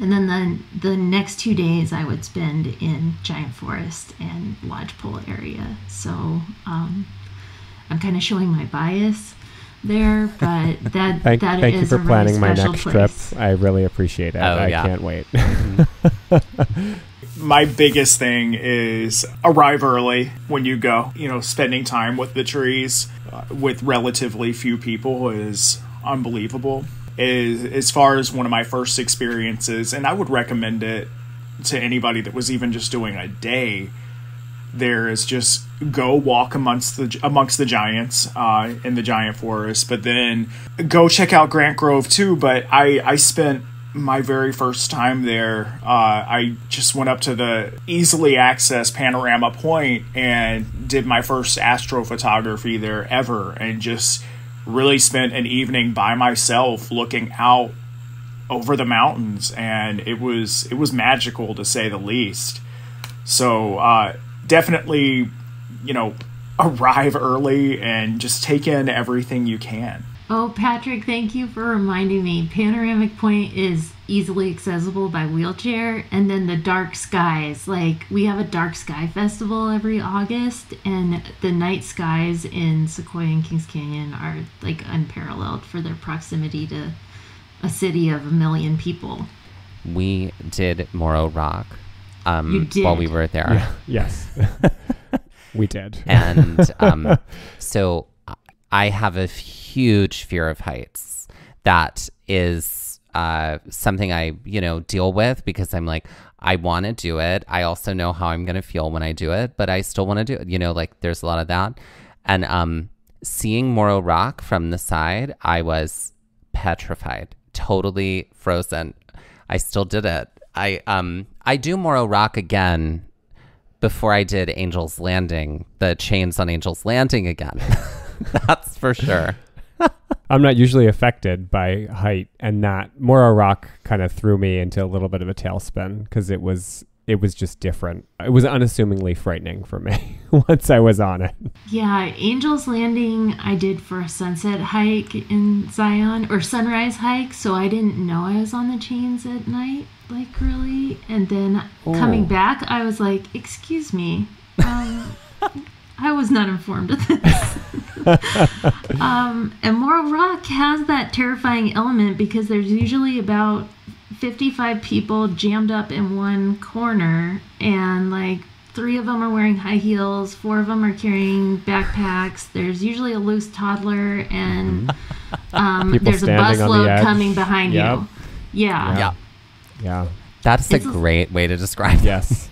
And then the the next two days I would spend in Giant Forest and Lodgepole area. So um, I'm kind of showing my bias there, but that thank, that thank is you for a really planning my special next place. trip. I really appreciate it. Oh, I yeah. can't wait. my biggest thing is arrive early when you go. You know, spending time with the trees uh, with relatively few people is unbelievable. Is as far as one of my first experiences, and I would recommend it to anybody that was even just doing a day. There is just go walk amongst the amongst the giants uh, in the giant forest, but then go check out Grant Grove too. But I I spent my very first time there, uh, I just went up to the easily accessed panorama point and did my first astrophotography there ever, and just really spent an evening by myself looking out over the mountains, and it was it was magical to say the least. So uh, definitely, you know, arrive early and just take in everything you can. Oh, Patrick, thank you for reminding me. Panoramic Point is easily accessible by wheelchair. And then the dark skies. Like, we have a dark sky festival every August, and the night skies in Sequoia and Kings Canyon are like unparalleled for their proximity to a city of a million people. We did Moro Rock um, You did? while we were there. yes, we did. and um, so I have a huge fear of heights. That is uh, something I, you know, deal with because I'm like, I want to do it. I also know how I'm going to feel when I do it, but I still want to do it. You know, like there's a lot of that. And um, seeing Moro Rock from the side, I was petrified, totally frozen. I still did it. I um I do Moro Rock again before I did Angel's Landing, the chains on Angel's Landing again. That's for sure. I'm not usually affected by height, and that Moro Rock kind of threw me into a little bit of a tailspin because it was it was just different. It was unassumingly frightening for me once I was on it. Yeah, Angel's Landing I did for a sunset hike in Zion or sunrise hike, so I didn't know I was on the chains at night, like really. And then coming Oh. back, I was like, "Excuse me, um, I was not informed of this." um, and Moro Rock has that terrifying element because there's usually about 55 people jammed up in one corner, and like three of them are wearing high heels, four of them are carrying backpacks. There's usually a loose toddler, and um, there's a standing on the busload coming behind Yep. you. Yeah. Yeah. Yeah. That's a It's a- great way to describe it. Yes.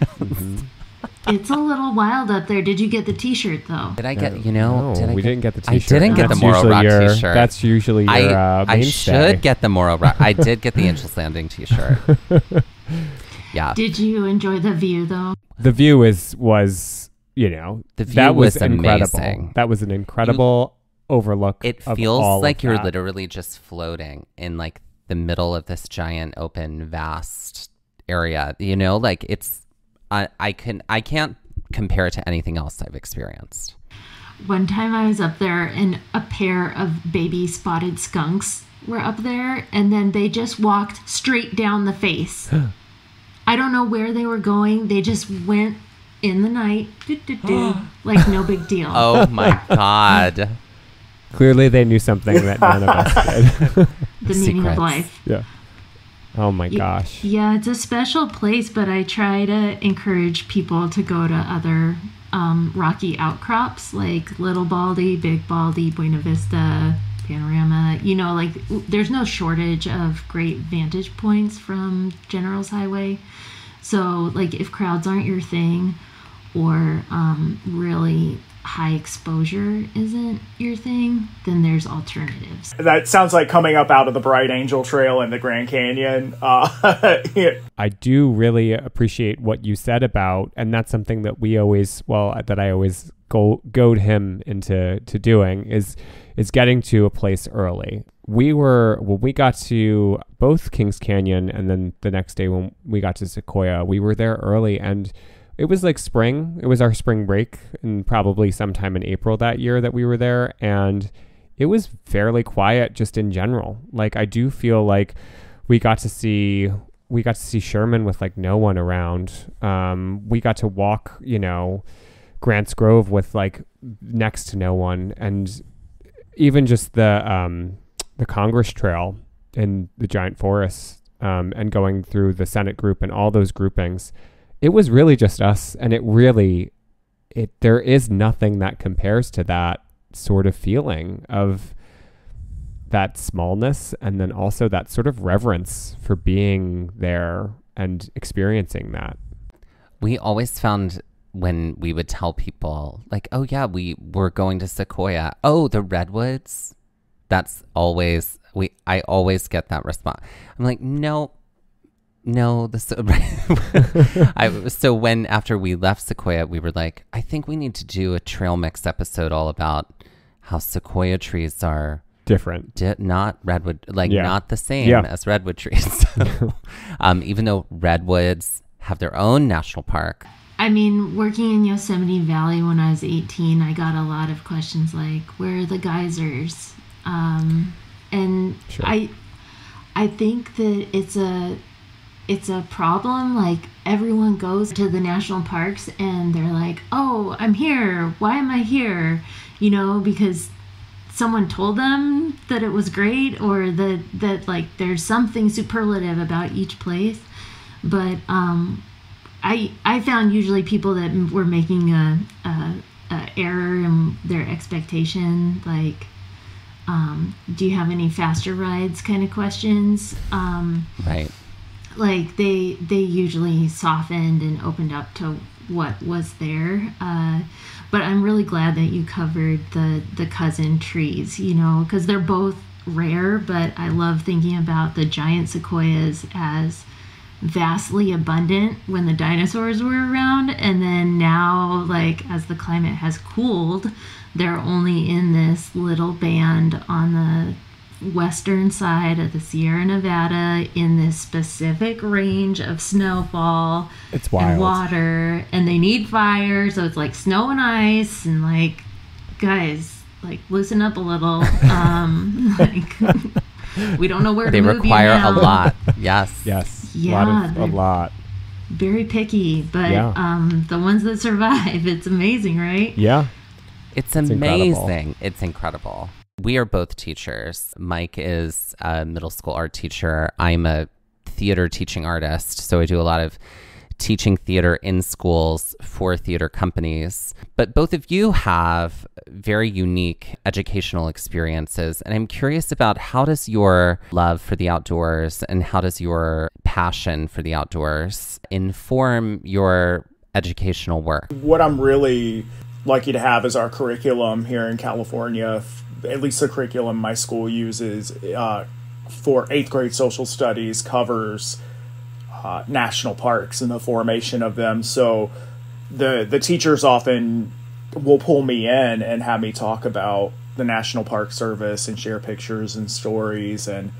It's a little wild up there. Did you get the T-shirt though? Did I get, you know, no, did I we get- didn't get the T-shirt. I didn't get the That's Moro usually Rock your, t-shirt. That's usually your I, uh, I mainstay. should get the Moro Rock. I did get the Angels Landing t-shirt. yeah. Did you enjoy the view though? the view is was you know The view that was, was incredible. amazing. That was an incredible overlook. It of feels all like of you're that. literally just floating in like the middle of this giant open vast area. You know, like it's I I can I can't compare it to anything else I've experienced. One time I was up there and a pair of baby spotted skunks were up there and then they just walked straight down the face. I don't know where they were going. They just went in the night, doo, doo, doo, like no big deal. Oh my god. Clearly, they knew something that none of us did. the meaning secrets. of life. yeah. Oh my gosh. Yeah, it's a special place, but I try to encourage people to go to other um, rocky outcrops like Little Baldy, Big Baldy, Buena Vista, Panorama. You know, like there's no shortage of great vantage points from General's Highway. So, like, if crowds aren't your thing or um, really high exposure isn't your thing, then there's alternatives. That sounds like coming up out of the Bright Angel Trail in the Grand Canyon. Uh, yeah. I do really appreciate what you said about, and that's something that we always, well, that I always go goad him into to doing is is getting to a place early. We were when we got to both Kings Canyon, and then the next day when we got to Sequoia, we were there early, and it was like spring. It was our spring break, and probably sometime in April that year that we were there, and it was fairly quiet just in general. Like I do feel like we got to see we got to see Sherman with like no one around. Um, we got to walk, you know, Grants Grove with like next to no one, and even just the um, the Congress Trail in the giant forest, um, and going through the Senate group and all those groupings. It was really just us, and it really, it there is nothing that compares to that sort of feeling of that smallness and then also that sort of reverence for being there and experiencing that. We always found when we would tell people, like, oh, yeah, we were going to Sequoia. Oh, the Redwoods. That's always, we, I always get that response. I'm like, no, no. The, so, I, so when, after we left Sequoia, we were like, I think we need to do a trail mix episode all about how Sequoia trees are Different. di- not redwood like Yeah. not the same Yeah. as redwood trees um, even though redwoods have their own national park I mean, working in Yosemite Valley when I was 18, I got a lot of questions like, "Where are the geysers?" Um, and Sure. I, I think that it's a, it's a problem. Like everyone goes to the national parks and they're like, "Oh, I'm here. Why am I here?" You know, because someone told them that it was great or that that like there's something superlative about each place but um i i found usually people that were making a, a, a error in their expectation like um do you have any faster rides kind of questions um right like they they usually softened and opened up to what was there uh, but i'm really glad that you covered the the cousin trees you know because they're both rare but i love thinking about the giant sequoias as vastly abundant when the dinosaurs were around and then now like as the climate has cooled they're only in this little band on the western side of the Sierra Nevada in this specific range of snowfall It's and water and they need fire so it's like snow and ice and like guys like loosen up a little um like we don't know where they to move you require a lot yes Yes. a Yeah, lot of, a lot. very picky but Yeah. um the ones that survive it's amazing right Yeah. It's incredible. amazing. It's incredible. We are both teachers. Mike is a middle school art teacher. I'm a theater teaching artist. So I do a lot of teaching theater in schools for theater companies. But both of you have very unique educational experiences. And I'm curious about how does your love for the outdoors and how does your passion for the outdoors inform your educational work? What I'm really lucky to have is our curriculum here in California. At least the curriculum my school uses uh, for eighth grade social studies covers uh, national parks and the formation of them. So the the teachers often will pull me in and have me talk about the National Park Service and share pictures and stories and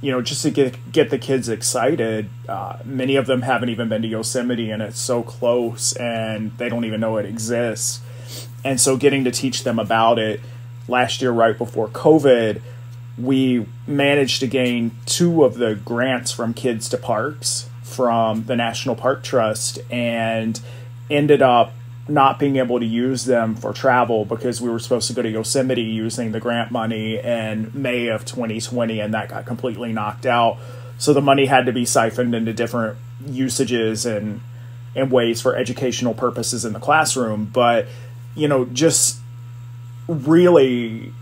you know just to get get the kids excited. Uh, many of them haven't even been to Yosemite and it's so close and they don't even know it exists. And so getting to teach them about it last year right before COVID we managed to gain two of the grants from Kids to Parks from the National Park Trust and ended up not being able to use them for travel because we were supposed to go to Yosemite using the grant money in May of 2020 and that got completely knocked out. So the money had to be siphoned into different usages and and ways for educational purposes in the classroom, but you know, just really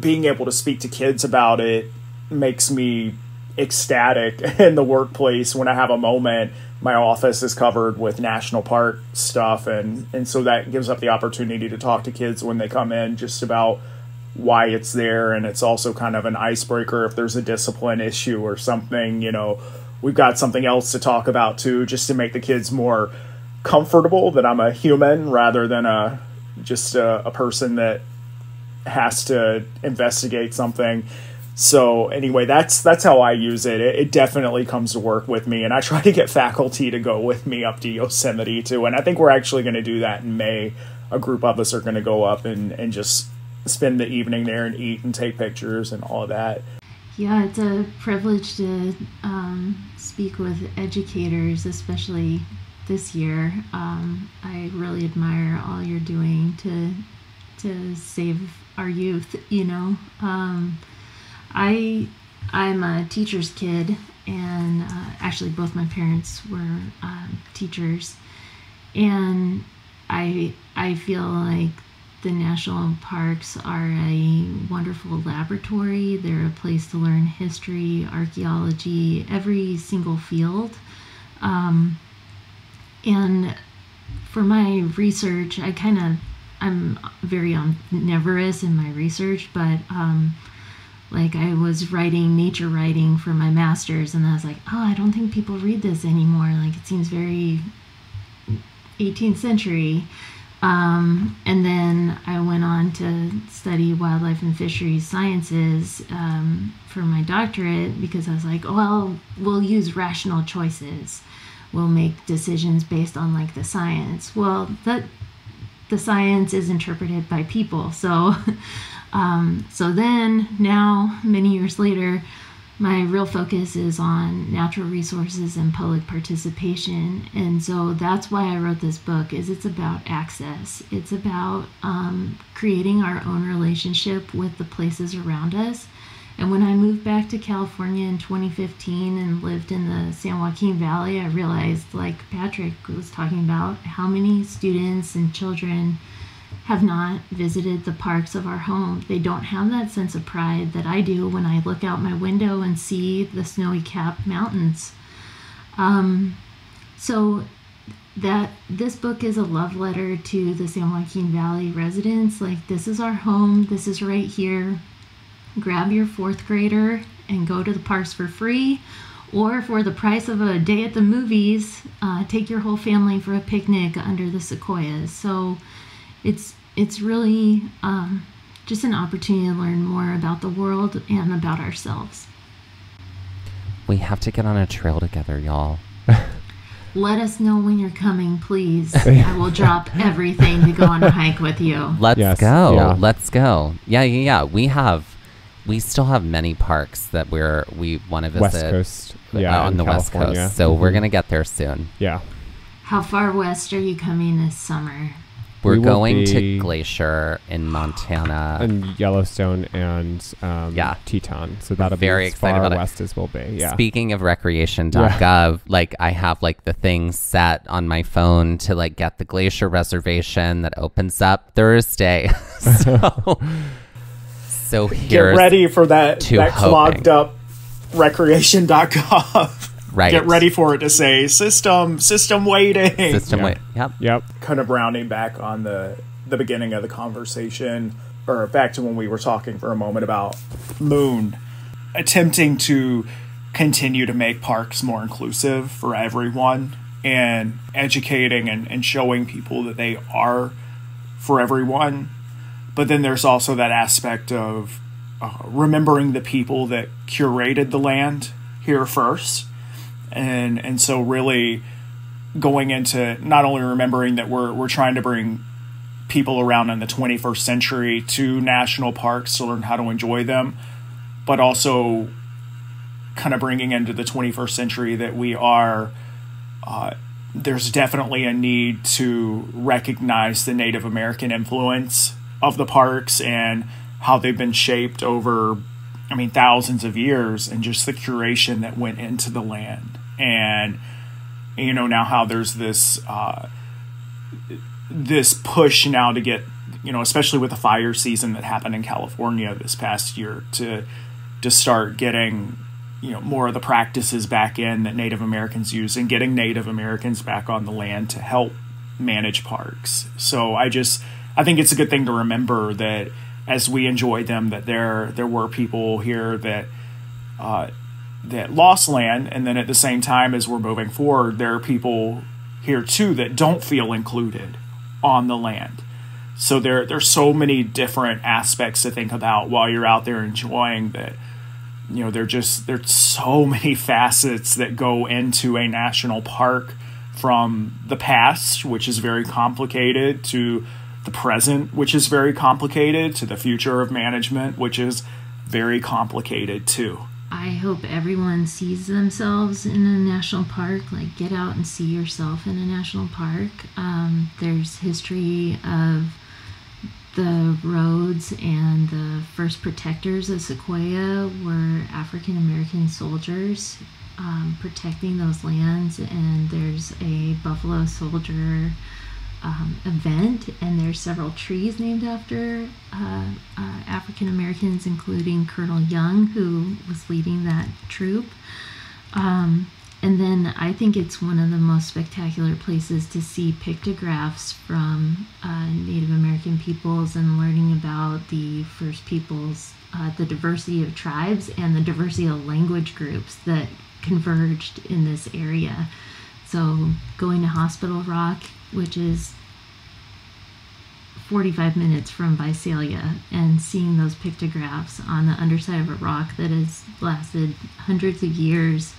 being able to speak to kids about it makes me ecstatic in the workplace when I have a moment. My office is covered with national park stuff, and, and so that gives up the opportunity to talk to kids when they come in just about why it's there. And it's also kind of an icebreaker if there's a discipline issue or something. You know, we've got something else to talk about too, just to make the kids more comfortable that I'm a human rather than a just a, a person that has to investigate something. So anyway, that's that's how I use it. it. it. definitely comes to work with me, and I try to get faculty to go with me up to Yosemite too. And I think we're actually going to do that in May. A group of us are going to go up and and just spend the evening there and eat and take pictures and all of that. Yeah, it's a privilege to um, speak with educators, especially this year. Um, I really admire all you're doing to to save our youth. You know. Um, I I'm a teacher's kid, and uh, actually both my parents were uh, teachers, and I I feel like the national parks are a wonderful laboratory. They're a place to learn history, archaeology, every single field. Um, and for my research, I kind of I'm very omnivorous in my research, but um, like I was writing nature writing for my master's, and I was like, oh, I don't think people read this anymore. Like it seems very 18th century. Um, and then I went on to study wildlife and fisheries sciences um, for my doctorate because I was like, oh, well, we'll use rational choices. We'll make decisions based on like the science. Well, that the science is interpreted by people. So Um, so then, now, many years later, my real focus is on natural resources and public participation. And so that's why i wrote this book is it's about access. It's about um, creating our own relationship with the places around us and when i moved back to california in 2015 and lived in the san joaquin valley i realized like patrick was talking about how many students and children have not visited the parks of our home. They don't have that sense of pride that I do when I look out my window and see the snowy capped mountains. Um, so that this book is a love letter to the San Joaquin Valley residents. Like this is our home. This is right here. Grab your fourth grader and go to the parks for free. Or for the price of a day at the movies, uh, take your whole family for a picnic under the sequoias. So it's it's really um, just an opportunity to learn more about the world and about ourselves. We have to get on a trail together, y'all. Let us know when you're coming, please. I will drop everything to go on a hike with you. Let's Yes, go. yeah. Let's go. Yeah, yeah, yeah. We have, we still have many parks that we're we want to visit West Coast, uh, yeah, on in the West Coast. So we're Mhm. gonna get there soon. Yeah. How far west are you coming this summer? We're We going to Glacier in Montana. and Yellowstone and um, Yeah. Teton. So that'll Very be as excited far about it. west as we'll be. Yeah. Speaking of recreation.gov, like I have like the thing set on my phone to like get the glacier reservation that opens up Thursday. so, so Get ready for that to that hoping. clogged up recreation.gov. right. Get ready for it to say system system waiting. System Yeah. wait. Yep. Yep. kind of rounding back on the the beginning of the conversation or back to when we were talking for a moment about moon attempting to continue to make parks more inclusive for everyone and educating and, and showing people that they are for everyone but then there's also that aspect of uh, remembering the people that curated the land here first and and so really going into not only remembering that we're we're trying to bring people around in the 21st century to national parks to learn how to enjoy them, but also kind of bringing into the 21st century that we are. Uh, there's definitely a need to recognize the Native American influence of the parks and how they've been shaped over, I mean, thousands of years, and just the curation that went into the land. And you know now how there's this uh, this push now to get you know especially with the fire season that happened in California this past year to to start getting you know more of the practices back in that Native Americans use and getting Native Americans back on the land to help manage parks. So I just I think it's a good thing to remember that as we enjoy them that there there were people here that uh, that lost land. And then at the same time as we're moving forward there are people here too that don't feel included on the land. So there there's so many different aspects to think about while you're out there enjoying that you know there just there's so many facets that go into a national park from the past which is very complicated to the present which is very complicated to the future of management which is very complicated too I hope everyone sees themselves in a national park. Like, get out and see yourself in a national park. Um, there's history of the roads and the first protectors of Sequoia were African American soldiers um, protecting those lands. And there's a Buffalo Soldier um, event, and there's several trees named after uh, uh, African Americans, including Colonel Young, who was leading that troop. Um, and then I think it's one of the most spectacular places to see pictographs from uh, Native American peoples and learning about the First Peoples, uh, the diversity of tribes, and the diversity of language groups that converged in this area. So going to Hospital Rock, which is 45 minutes from Visalia, and seeing those pictographs on the underside of a rock that has lasted hundreds of years,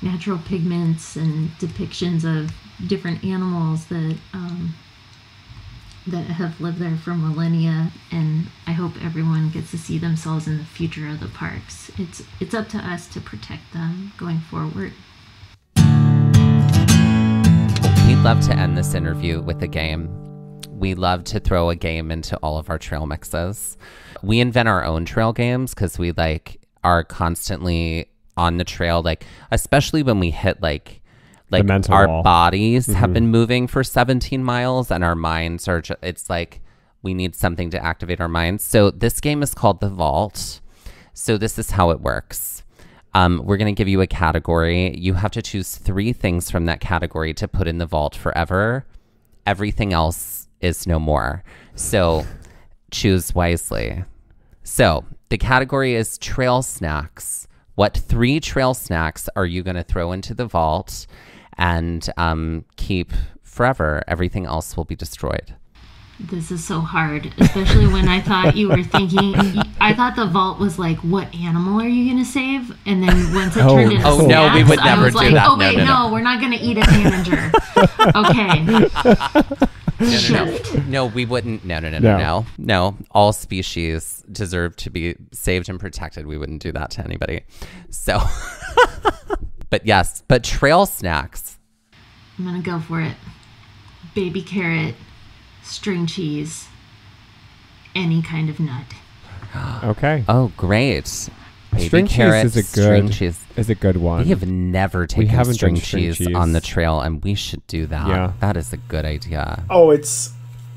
natural pigments and depictions of different animals that um, that have lived there for millennia, and I hope everyone gets to see themselves in the future of the parks. It's it's up to us to protect them going forward. Love to end this interview with a game. We love to throw a game into all of our trail mixes. We invent our own trail games because we like are constantly on the trail, like especially when we hit like like our wall. bodies have mm-hmm. been moving for 17 miles and our minds are ju- it's like we need something to activate our minds. So this game is called The Vault. So this is how it works. Um, we're going to give you a category. You have to choose three things from that category to put in the vault forever. Everything else is no more. So choose wisely. So the category is trail snacks. What three trail snacks are you going to throw into the vault and um, keep forever? Everything else will be destroyed. This is so hard, especially when I thought you were thinking. I thought the vault was like, "What animal are you gonna save?" And then once it turned oh, into Oh, no, we snacks, would I never was do like, that. "Oh No, wait, no, no, no. we're not gonna eat a tanager." okay, No, no, shift. no. no, we wouldn't. No, no, no, no, No. no. No, all species deserve to be saved and protected. We wouldn't do that to anybody. So, but yes, but trail snacks. I'm gonna go for it. Baby carrot, string cheese, any kind of nut. Okay. Oh, great. Baby String cheese is a string good- cheese. Is a good one. We have never taken haven't string, string cheese, cheese. on the trail, and we should do that. Yeah. That is a good idea. Oh, it's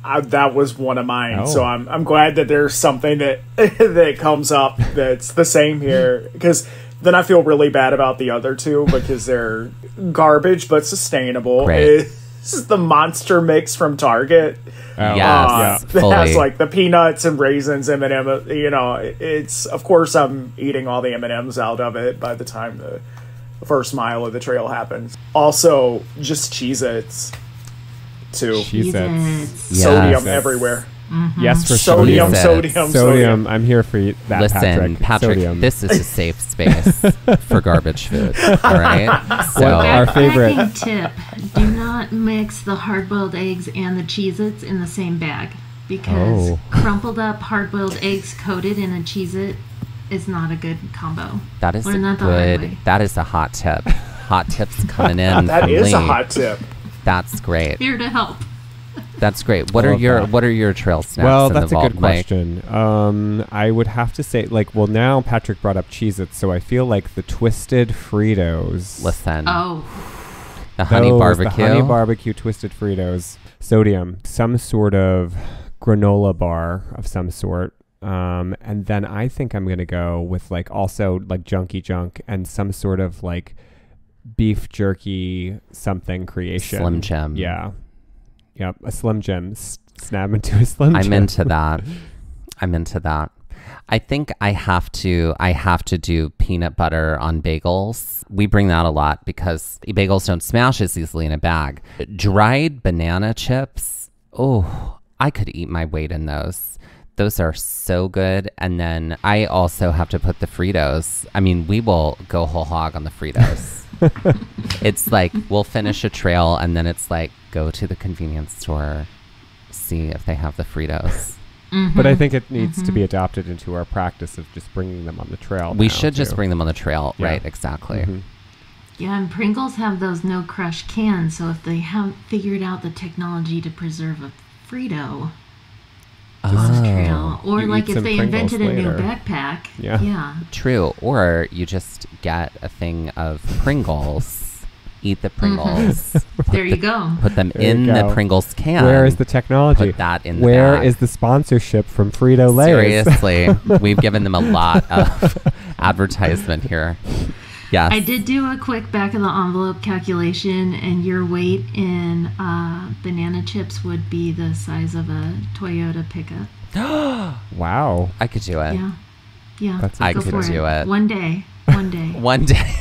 uh, that was one of mine. Oh. So I'm I'm glad that there's something that that comes up that's the same here because then I feel really bad about the other two because they're garbage but sustainable. Great. It's the monster mix from Target. Oh, Yes. Uh, yeah. that fully. has like the peanuts and raisins M and M. You know, it's of course I'm eating all the M and M's out of it by the time the first mile of the trail happens. Also, just Cheez-Its too. Cheez-Its. Cheez-Its. Yes. Sodium everywhere. Mm-hmm. Yes, for Sodium, Cheez-Its. sodium, Sodium. sodium. I'm here for you, that, Listen, Patrick. Sodium. this is a safe space for garbage food. All right. So What our favorite- tip: Do not mix the hard-boiled eggs and the Cheez-Its in the same bag because Oh. crumpled up hard-boiled eggs coated in a Cheez-It is not a good combo. that is a Learn that good. That is a hot tip. Hot tips coming in. That from is a hot tip. That's great. Here to help. That's great. What I are your that. What are your trail snacks? well, in that's the a vault, good Mike? question. Um, I would have to say, like, well, now Patrick brought up Cheez-Its, so I feel like the Twisted Fritos. Listen, Oh, the honey Those, barbecue. The honey barbecue twisted Fritos. Sodium. Some sort of granola bar of some sort. Um, and then I think I'm gonna go with like also like junky junk and some sort of like beef jerky something creation. Slim Jim. Yeah. Yep. A Slim Jim. S- snap into a Slim Jim. I'm into that. I'm into that. I think I have to I have to do peanut butter on bagels. We bring that a lot because bagels don't smash as easily in a bag. Dried banana chips. Oh, I could eat my weight in those. Those are so good. And then I also have to put the Fritos. I mean, we will go whole hog on the Fritos. it's like we'll finish a trail and then it's like go to the convenience store, see if they have the Fritos. But I think it needs to be adopted into our practice of just bringing them on the trail. We now, should just bring them on the trail, Yeah. right? Exactly. Mhm. yeah, and Pringles have those no crush cans, so if they haven't figured out the technology to preserve a Frito on the trail, or You like if they Pringles invented a new backpack, Yeah. yeah, True. Or you just get a thing of Pringles, eat the Pringles, there you go. put them There in the. Pringles can. Where is the technology? Put that in the Where bag. is the sponsorship from Frito Lay? Seriously, we've given them a lot of advertisement here. Yes. I did do a quick back of the envelope calculation, and your weight in uh, banana chips would be the size of a Toyota pickup. Wow. I could do it. Yeah, yeah. That's I could for do it. One day, one day. One day.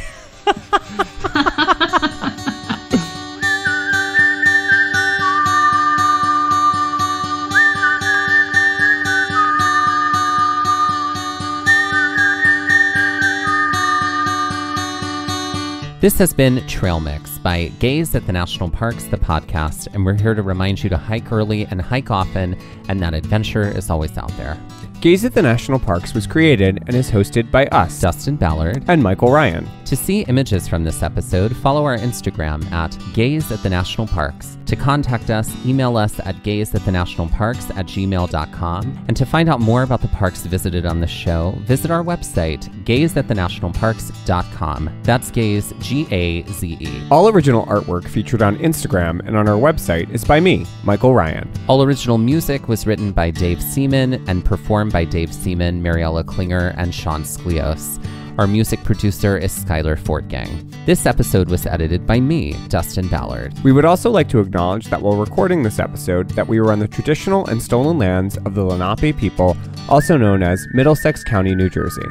This has been Trail Mix by Gaze at the National Parks, the podcast, and we're here to remind you to hike early and hike often, and that adventure is always out there. Gaze at the National Parks was created and is hosted by us, Dustin Ballard. and Michael Ryan. To see images from this episode, follow our Instagram at Gaze at the National Parks. To contact us, email us at gaze at the national parks at gmail.com. And to find out more about the parks visited on the show, visit our website, gaze at the National gazeatthenationalparks.com. That's gaze, G A Z E. All original artwork featured on Instagram and on our website is by me, Michael Ryan. All original music was written by Dave Seamon and by Dave Seamon, Mariella Klinger, and Sean Sklios. Our music producer is Skyler Fortgang. This episode was edited by me, Dustin Ballard. We would also like to acknowledge that while recording this episode, that we were on the traditional and stolen lands of the Lenape people, also known as Middlesex County, New Jersey.